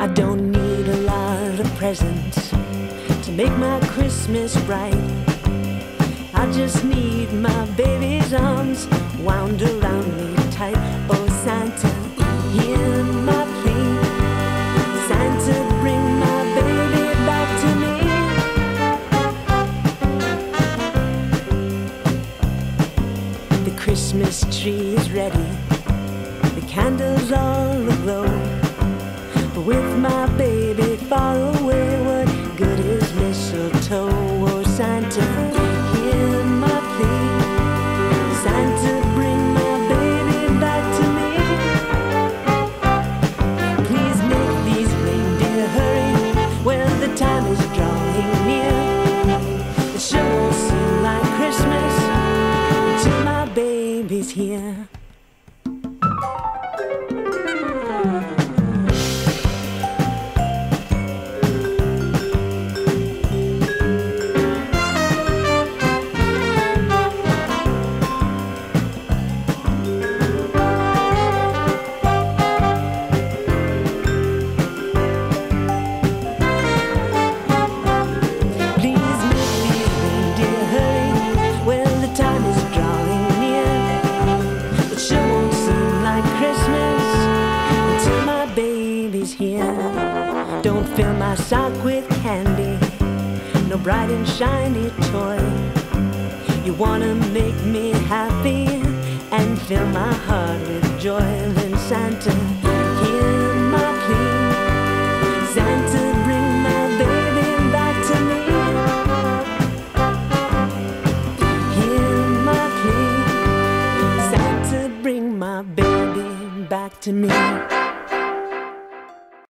I don't need a lot of presents to make my Christmas bright. I just need my baby's arms wound around me tight. Oh, Santa, hear my plea. Santa, bring my baby back to me. The Christmas tree is ready, the candles all aglow. With my baby far away, what good is mistletoe? or Santa, hear my plea. Santa, bring my baby back to me. Please make these hurry the time is drawing near. It sure won't seem like Christmas until my baby's here. Here. Don't fill my sock with candy, no bright and shiny toy. You wanna make me happy and fill my heart with joy. Then Santa, hear my plea. Santa, bring my baby back to me. Hear my plea. Santa, bring my baby back to me.